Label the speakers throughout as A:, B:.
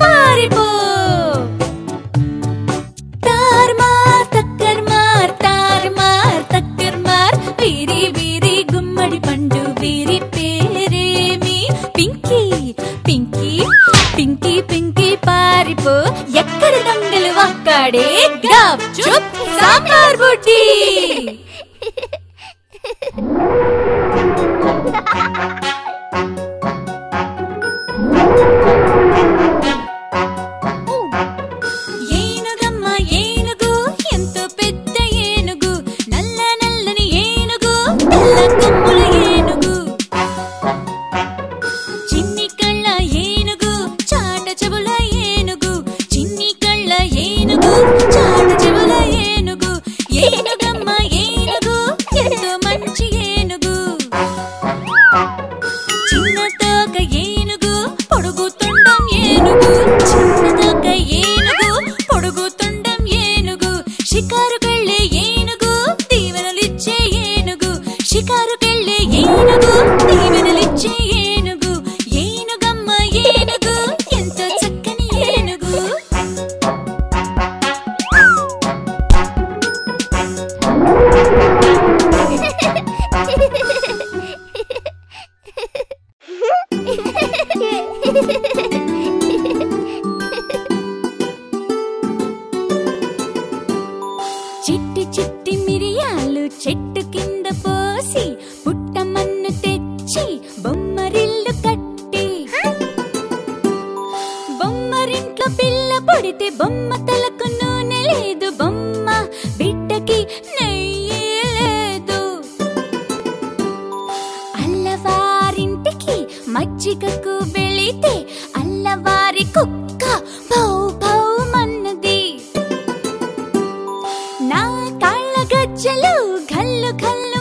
A: పారిపో కాళ్ళ గజ్జలు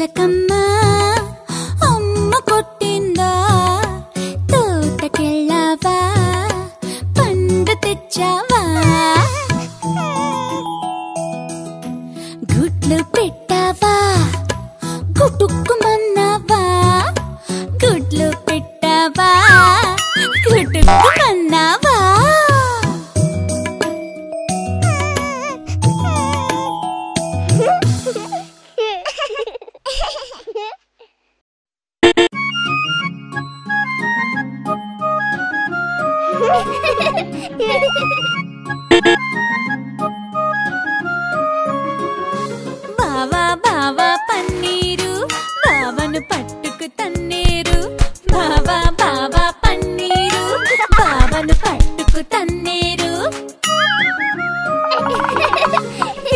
A: तिलकम्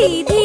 A: सीधी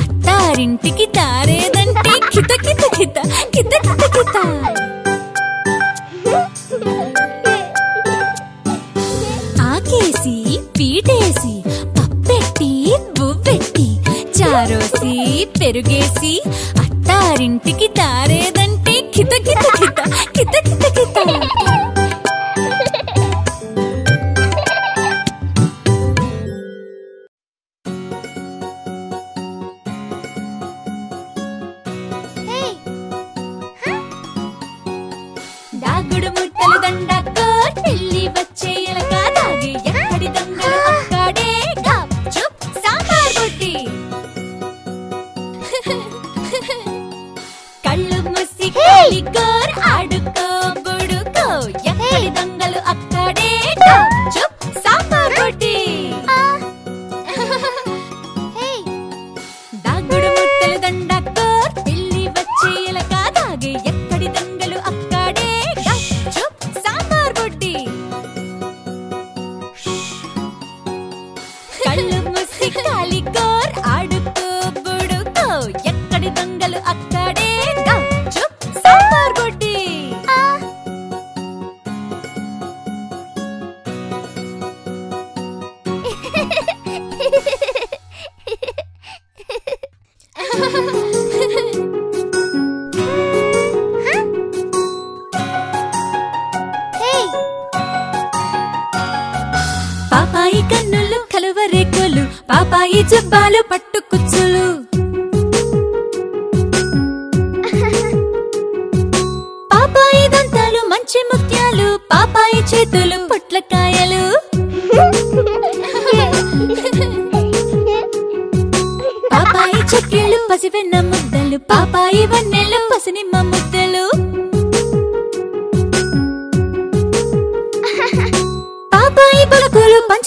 A: అత్తారింటికి తారేదంటే కిత కిత కిత కిత కిత కిత. ఆకేసి పీటేసి పప్పెట్టి బువ్వెట్టి చారోసి పెరుగేసి అత్తారింటికి తారేదంటే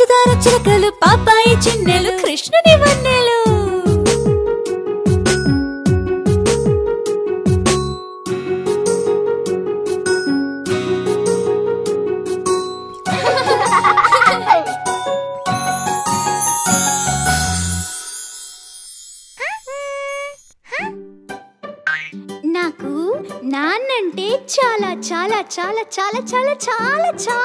A: మందార చిలకలు పాపాయి చిన్నెలు కృష్ణుని వన్నెలు.
B: చాలా చాలా చాలా చాలా చాలా చాలా చాలా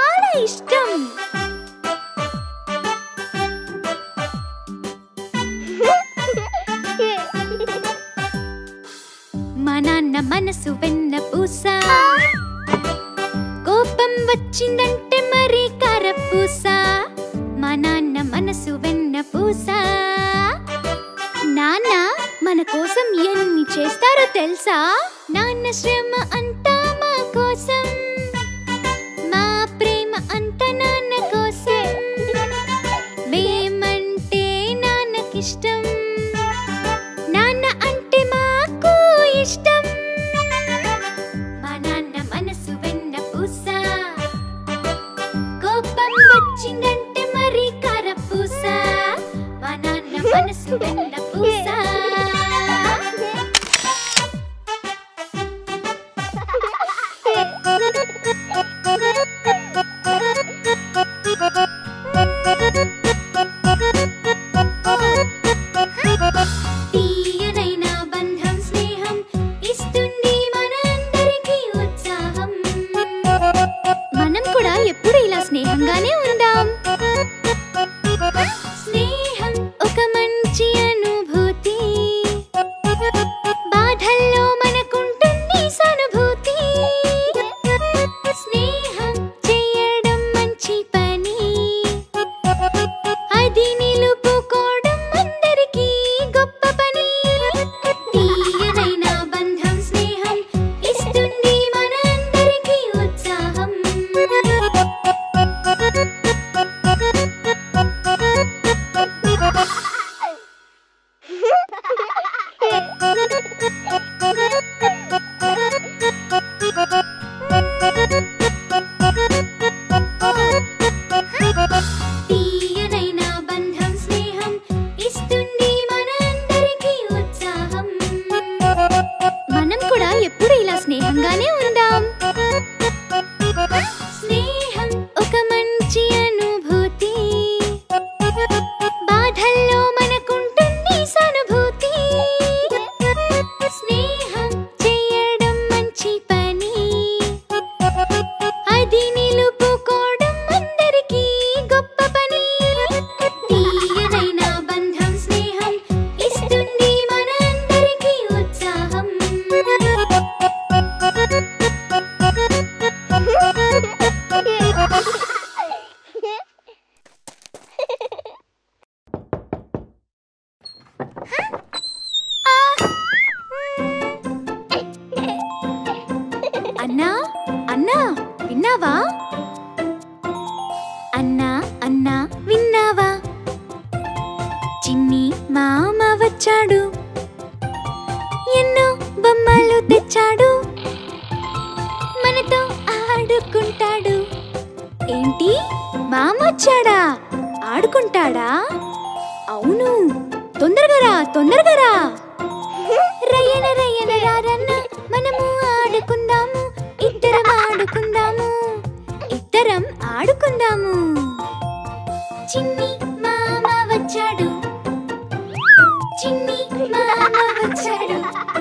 B: చిన్ని మామ వచ్చాడు అన్నా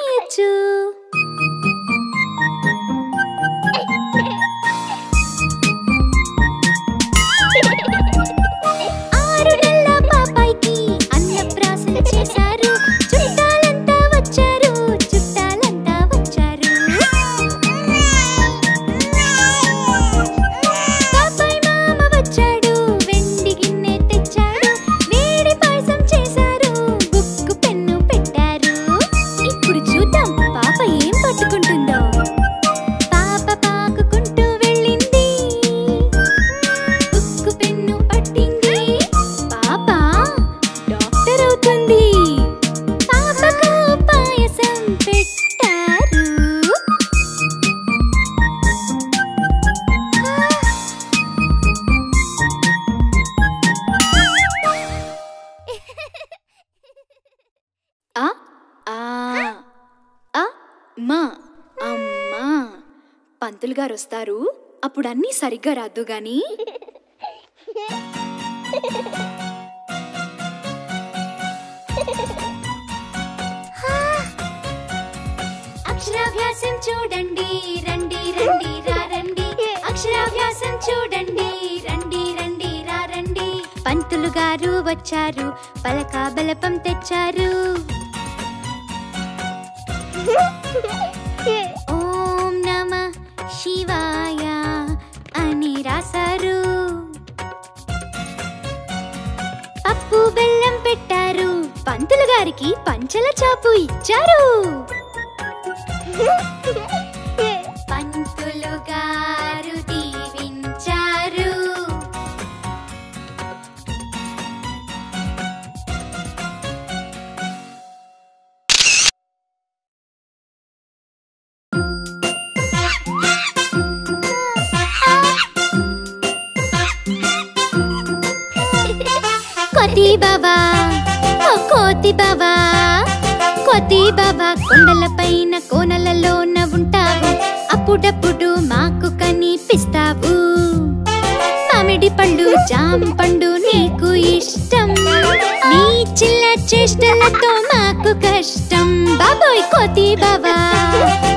B: అన్నం పంతులు గారు వస్తారు. అప్పుడు అన్నీ సరిగ్గా రాదు గాని. అక్షరాభ్యాసం చూడండి రండి రండి రా రండి. అక్షరాభ్యాసం చూడండి రండి రండి రా రండి. పంతులు గారు వచ్చారు పలక బలపం తెచ్చారు. శివాయ అని రాశారు. పప్పు బెల్లం పెట్టారు. పంతులు గారికి పంచల చాపు ఇచ్చారు. కోతి బాబా కోతి బాబా కొండల పైన కోనలలోన ఉంటావు అప్పుడప్పుడు మాకు కనిపిస్తావు. మామిడి పండు జామ పండు నీకు ఇష్టం. నీ చిల్ల చేష్టలతో మాకు కష్టం. బాబోయ్ కోతి బాబా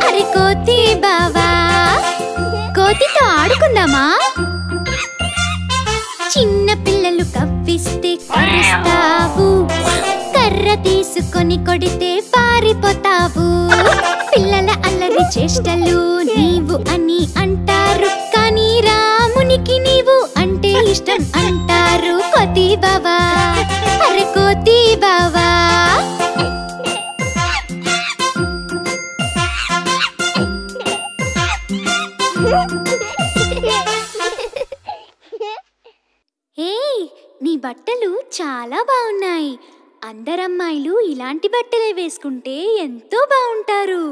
B: అరే కోతి బాబా కోతితో ఆడుకుందామా? తీసుకొని కొడితే పారిపోతావు. పిల్లల అల్లరి చేష్టలు నీవు అని అంటారు. కానీ రామునికి నీవు అంటే ఇష్టం అంటారు. కోతి బావా అరే కోతి బావా. నీ బట్టలు చాలా బాగున్నాయి. అందరమ్మాయిలు ఇలాంటి బట్టలే వేసుకుంటే ఎంతో బాగుంటారు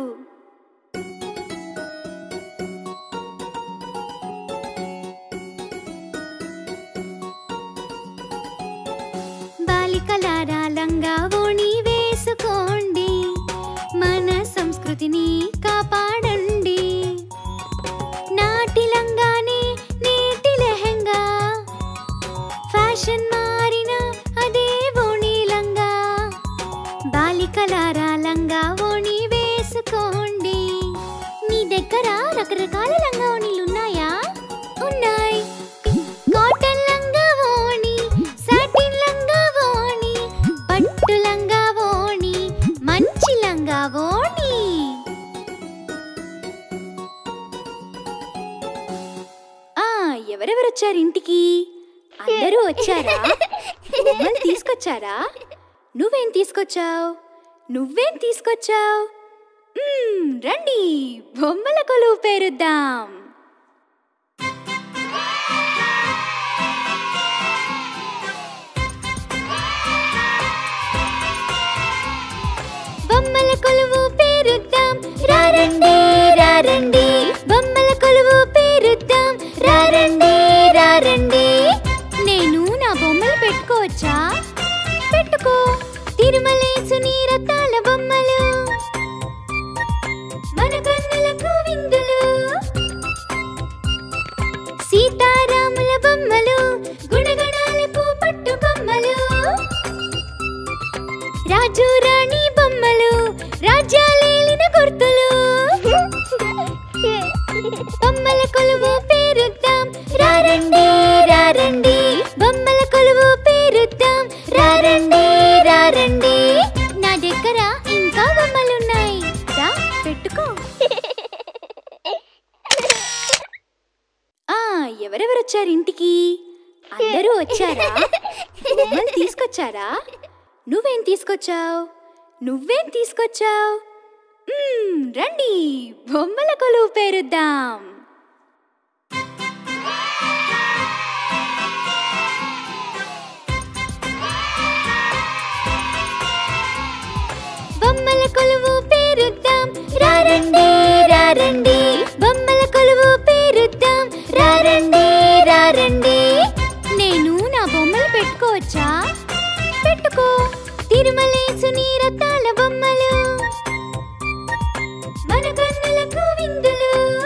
B: తీసుకొచ్చారా? నువ్వేం తీసుకొచ్చావు? నువ్వేం తీసుకొచ్చావు? రండి బొమ్మల కొలువు పేరుద్దాం. బొమ్మల కొలువు పేరుద్దాం రారండి రారండి. బొమ్మల కొలువు పేరుద్దాం రారండి రారండి. బొమ్మలేసు నీ రతాల బొమ్మలు. మన కన్నులకు విందులు. సీతారాముల బొమ్మలు గుణగణాలకు పట్టు బొమ్మలు. రాజు రాణి బొమ్మలు రాజ్యాలేలిన గుర్తులు. బొమ్మల కొలువు పేరుద్దాం. రారండి రారండి. బొమ్మల కొలువు పేరుద్దాం రారండి రారండి నా దగ్గర ఇంకా బొమ్మలున్నాయి. రా పెట్టుకో. ఆ ఎవరెవరు వచ్చారు ఇంటికి? అందరూ వచ్చారా? బొమ్మలు తీసుకొచ్చారా? నువ్వేం తీసుకొచ్చావు? నువ్వేం తీసుకొచ్చావు? రండి బొమ్మల కొలువు పేరుద్దాం. పేరుద్దాం. రారండి రారండి. బొమ్మల కొలువు పేరుద్దాం. రారండి రారండి. నేను నా బొమ్మలు పెట్టుకోవచ్చా? పెట్టుకో. తిరుమలేసుని రతాల బొమ్మలు. మన కన్నులకు విందులు.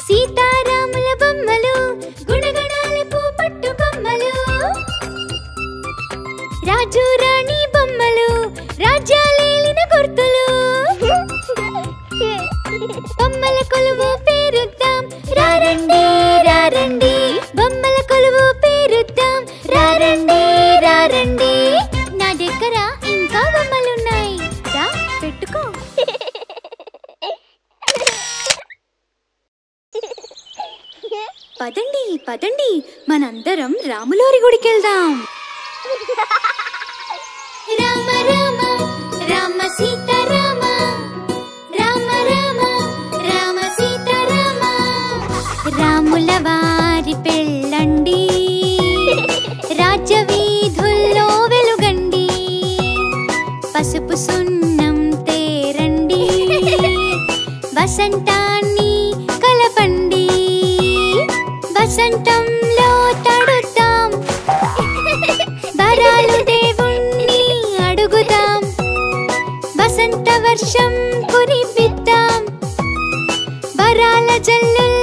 B: సీతారాముల బొమ్మలు. గుణగణాలకు పట్టు బొమ్మలు. రాజు రాణి బొమ్మలు రాజ్యాలేలిన గుర్తులు. బొమ్మల కొలువు పేరుద్దాం రారండి రారండి. బొమ్మల కొలువు పేరుద్దాం రారండి రారండి. నా దగ్గర ఇంకా బొమ్మలున్నాయి. రా పెట్టుకో. పదండి పదండి. మనందరం రాములోరి గుడికి వరాల జల్లుల్లో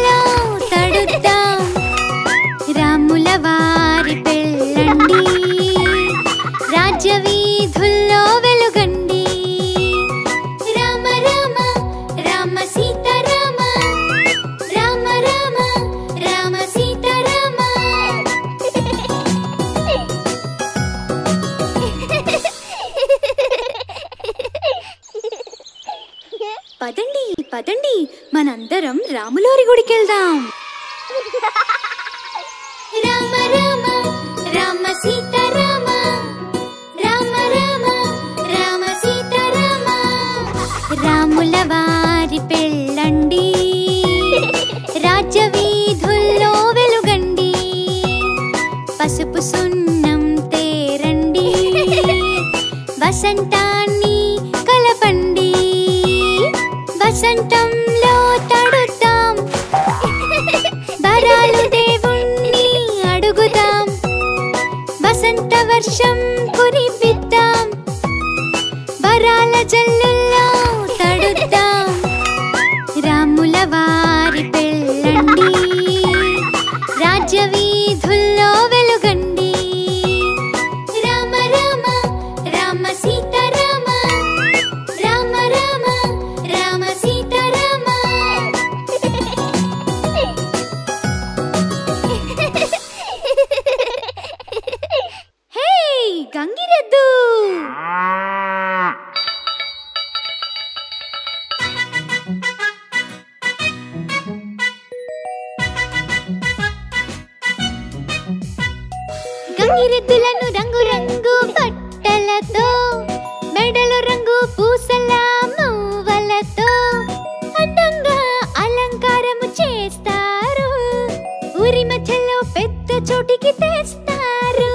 B: పెద్ద చోటికి తెస్తారు.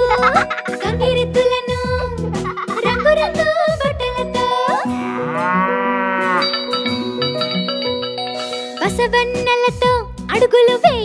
B: గంగిరెద్దులను రంగురంగు బట్టలతో. బసవన్నలతో అడుగులు వే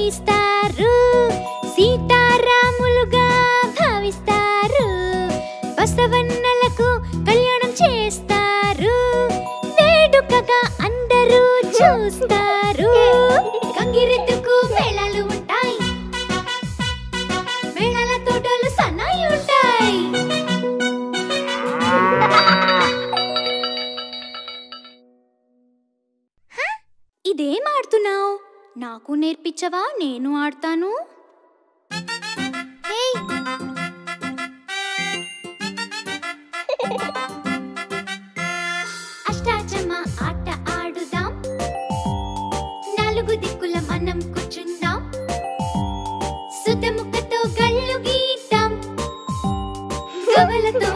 B: Acaba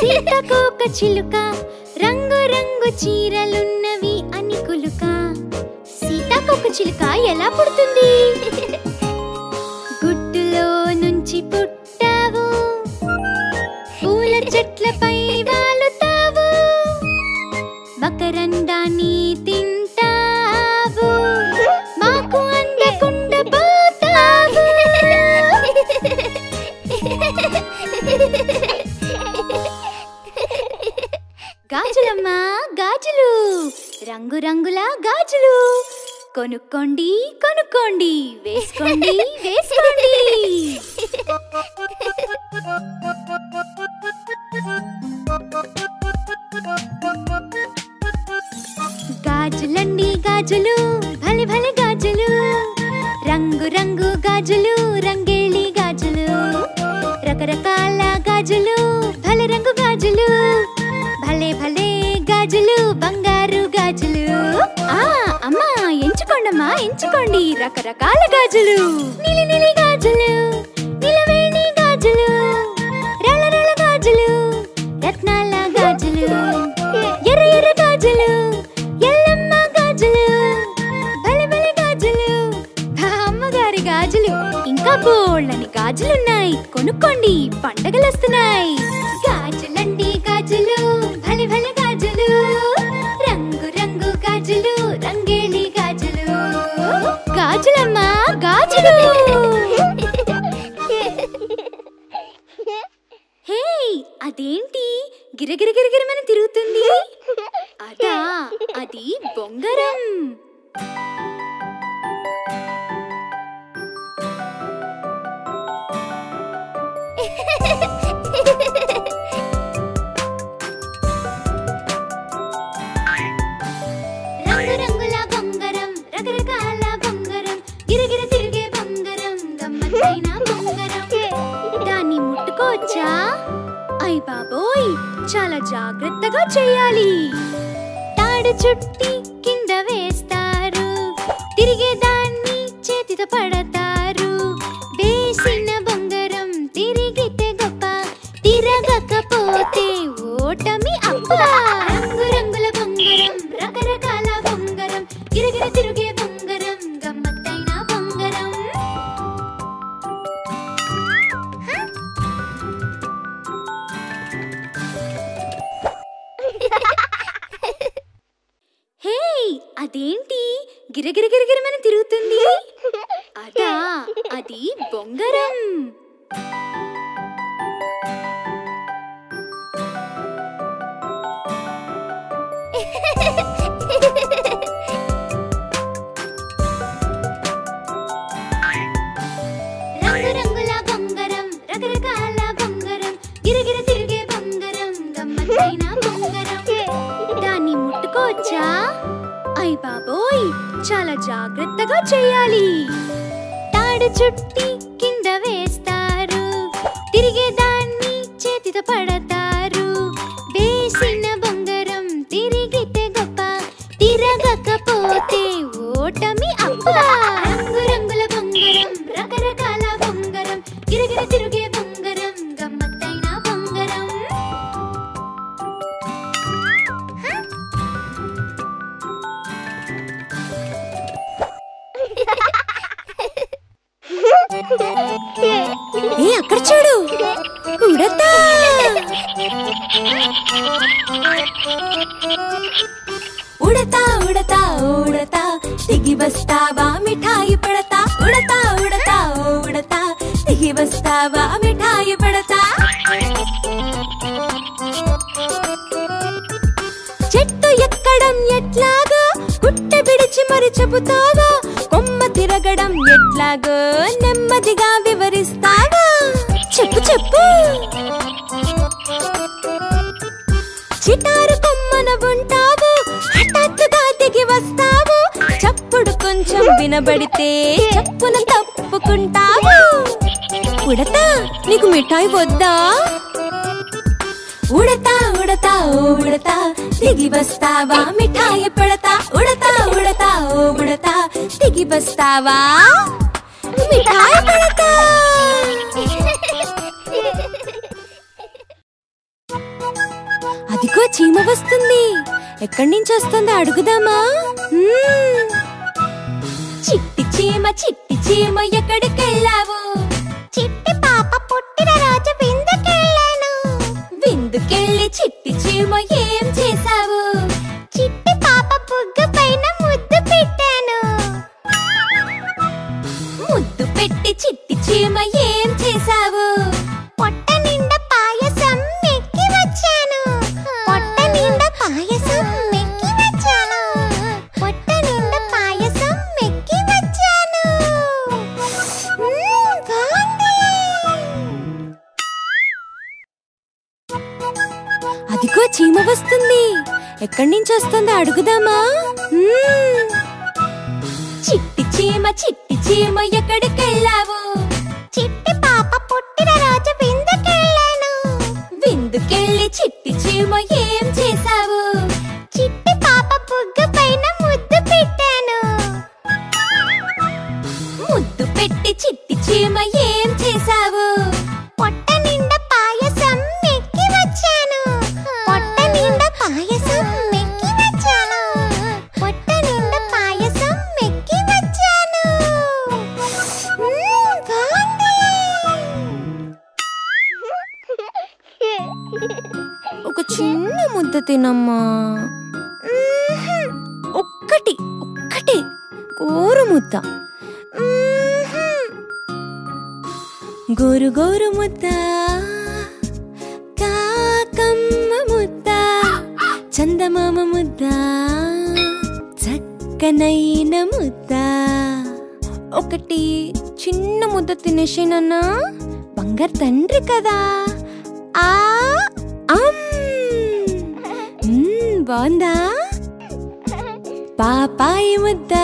B: సీతకోక చిలుక రంగు రంగు చీరలున్నవి అని కులుక. సీతాకోక చిలుక ఎలా పుడుతుంది? రంగుల గాజులు. కొనుక్కోండి కొనుక్కోండి వేసుకోండి వేసుకోండి. గాజులండి గాజులు భలే భలే గాజులు. రంగు రంగు గాజులు రంగేళి గాజులు. రకరకాల గాజులు భలే రంగు గాజులు. భలే భలే గాజులు బంగారు ఎంచుకోండి రకరకాల గాజులు. నీలి నీలి గాజులు నిలవేణి గాజులు రళ రళ గాజులు రత్నాల గాజులు ఎర్ర ఎర్ర గాజులు ఎల్లమ్మ గాజులు బలి బలి గాజులు. అమ్మగారి గాజులు. ఇంకా బోళ్ళని గాజులున్నాయి. కొనుక్కోండి పండగలు వస్తున్నాయి అయ్ బాబోయ్. చాలా జాగ్రత్తగా చేయాలి. తాడు చుట్టి కింద వేస్తారు. తిరిగే దాన్ని చేతితో పడదు చేయాలి. తాడు చుట్టి
A: పెడతావా? మిఠాయి పడతా? చెట్టు ఎక్కడం ఎట్లాగా? గుట్ట విడిచి మరి చెబుతావా? కొమ్మ తిరగడం ఎట్లాగో? నెమ్మదిగా వినబడితే చప్పున తప్పుకుంటావు? ఉడతా నీకు మిఠాయి వద్దా? ఉడతా ఉడతా ఓ ఉడతా దిగి బస్తావా మిఠాయి పడతా ఉడతా ఉడతా ఓ ఉడతా దిగి వస్తావా? మిఠాయి పడతా అదిగో చీమ వస్తుంది. ఎక్కడి నుంచి వస్తుందో అడుగుదామా? చిట్టి చీమ చిట్టి చీమ ఎక్కడికెళ్ళా చిన్న ముద్ద తినేసేనన్నా? బంగారు తండ్రి కదా. ఆ అమ్. బాగుందా? పాపాయి ముద్ద.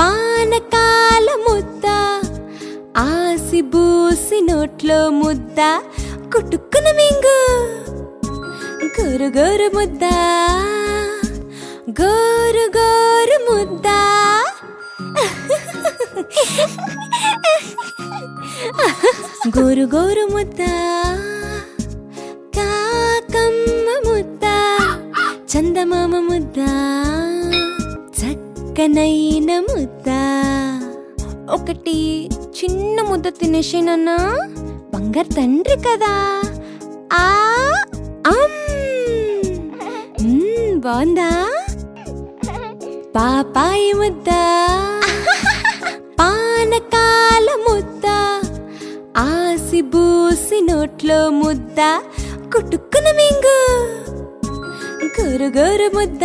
A: పానకాల ముద్ద. ఆసి బూసి నోట్లో ముద్ద. కుటుక్కున మింగు. గోరు గోరు ముద్ద. గోరు గోరు ముద్ద. గోరు గోరు ముద్ద కాకమ్మ ముద్ద చందమామ ముద్ద చక్కనైన ముద్ద. ఒకటి చిన్న ముద్ద తినేసేనన్నా బంగారు తండ్రి కదా. ఆ బాగుందా? పాపాయి ముద్దా. పానకాల ముద్ద ఆసి బూసి నోట్లో ముద్ద కుటుక్కున మింగు. గోరు గోరు ముద్ద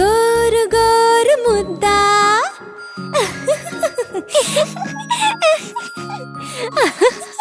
A: గోరు గోరు ముద్ద.